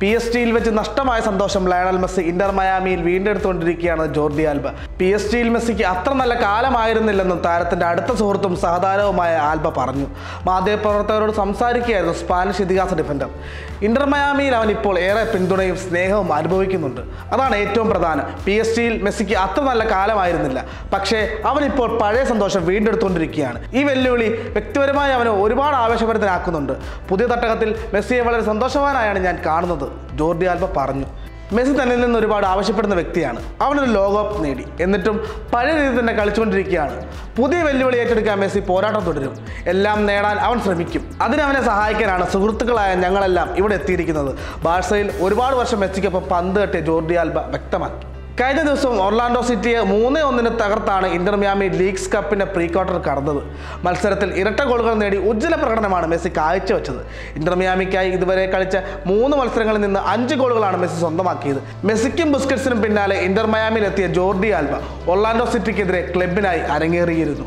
P S ടിയിൽ വെച്ച് നഷ്ടമായ സന്തോഷം ലയണൽ മെസ്സി ഇന്റർ മയാമിയിൽ വീണ്ടെടുത്തുകൊണ്ടിരിക്കുകയാണ് ജോർഡി ആൽബ. പി എസ് ടിയിൽ മെസ്സിക്ക് അത്ര നല്ല കാലമായിരുന്നില്ലെന്നും താരത്തിന്റെ അടുത്ത സുഹൃത്തും സഹതാരവുമായ ആൽബ പറഞ്ഞു. മാധ്യമപ്രവർത്തകരോട് സംസാരിക്കുകയായിരുന്നു സ്പാനിഷ് ഇതിഹാസ ഡിഫൻഡർ. ഇന്റർ മയാമിയിൽ അവൻ ഇപ്പോൾ ഏറെ പിന്തുണയും സ്നേഹവും അനുഭവിക്കുന്നുണ്ട്. അതാണ് ഏറ്റവും പ്രധാനം. പി എസ് ടിയിൽ മെസ്സിക്ക് അത്ര നല്ല കാലമായിരുന്നില്ല. പക്ഷേ അവൻ ഇപ്പോൾ പഴയ സന്തോഷം വീണ്ടെടുത്തുകൊണ്ടിരിക്കുകയാണ്. ഈ വെല്ലുവിളി വ്യക്തിപരമായി അവനെ ഒരുപാട് ആവേശഭരിതനാക്കുന്നുണ്ട്. പുതിയ തട്ടകത്തിൽ മെസ്സിയെ വളരെ സന്തോഷവാനായാണ് ഞാൻ കാണുന്നത്. ജോർഡി ആൽബ പറഞ്ഞു മെസ്സി തന്നിൽ നിന്ന് ഒരുപാട് ആവശ്യപ്പെടുന്ന വ്യക്തിയാണ്. അവനൊരു ലോകകപ്പ് നേടി. എന്നിട്ടും പഴയ രീതി തന്നെ കളിച്ചുകൊണ്ടിരിക്കുകയാണ്. പുതിയ വെല്ലുവിളി ഏറ്റെടുക്കാൻ മെസ്സി പോരാട്ടം തുടരും. എല്ലാം നേടാൻ അവൻ ശ്രമിക്കും. അതിനവനെ സഹായിക്കാനാണ് സുഹൃത്തുക്കളായ ഞങ്ങളെല്ലാം ഇവിടെ എത്തിയിരിക്കുന്നത്. ബാഴ്സയിൽ ഒരുപാട് വർഷം മെസ്സിക്കൊപ്പം പന്ത് കെട്ടിയ ജോർഡി ആൽബ വ്യക്തമാക്കി. കഴിഞ്ഞ ദിവസം ഒർലാൻഡോ സിറ്റിയെ മൂന്ന് ഒന്നിന് തകർത്താണ് ഇന്റർ മിയാമി ലീഗ്സ് കപ്പിന്റെ പ്രീ ക്വാർട്ടർ കടന്നത്. മത്സരത്തിൽ ഇരട്ട ഗോളുകൾ നേടി ഉജ്ജ്വല പ്രകടനമാണ് മെസ്സി കാഴ്ചവെച്ചത്. ഇന്റർ മിയാമിക്കായി ഇതുവരെ കളിച്ച മൂന്ന് മത്സരങ്ങളിൽ നിന്ന് അഞ്ച് ഗോളുകളാണ് മെസ്സി സ്വന്തമാക്കിയത്. മെസ്സിക്കും ബുസ്കറ്റ്സിനും പിന്നാലെ ഇന്റർ മയാമിയിൽ എത്തിയ ജോർഡി ആൽബ ഒർലാൻഡോ സിറ്റിക്കെതിരെ ക്ലബിനായി അരങ്ങേറിയിരുന്നു.